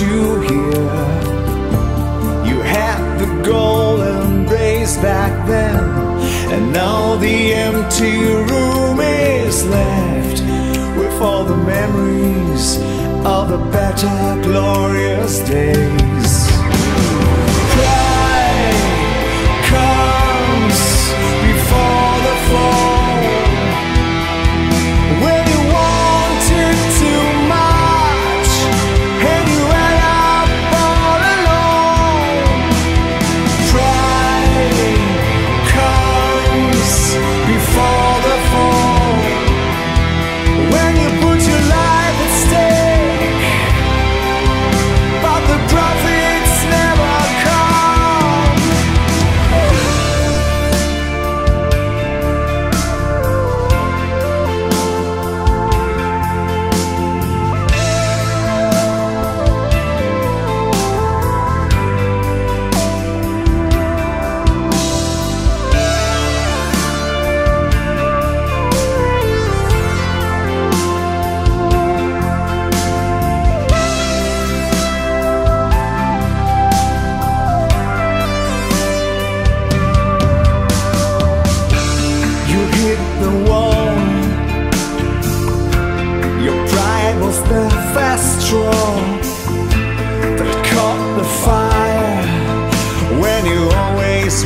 you here. You had the golden days back then, and now the empty room is left with all the memories of the better, glorious days.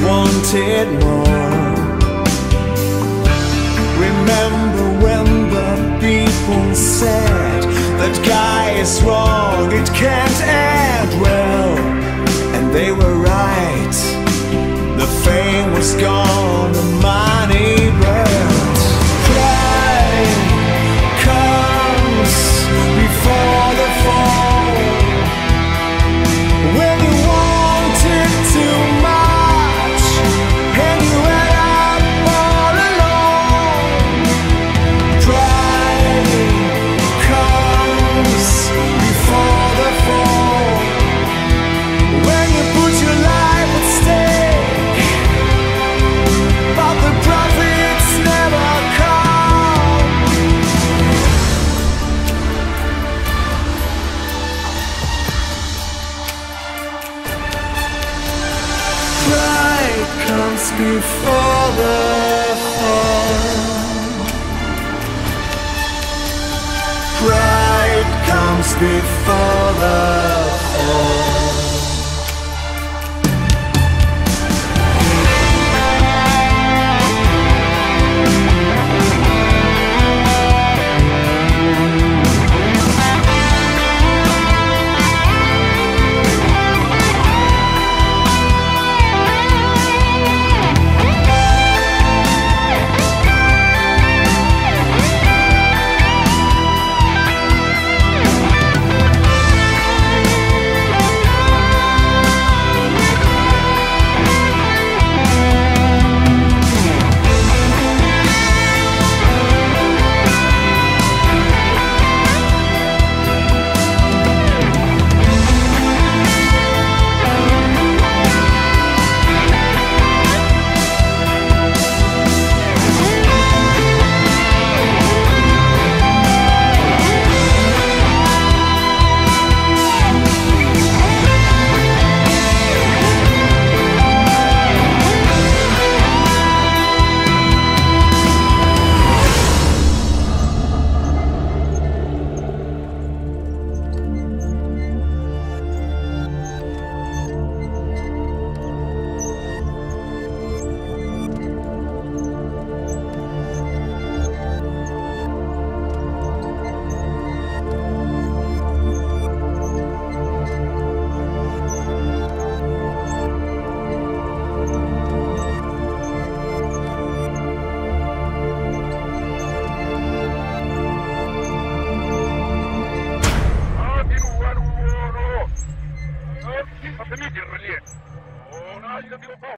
Wanted more. Remember when the people said that guy is wrong, it can't comes before the fall. Pride comes before the fall. of UFO.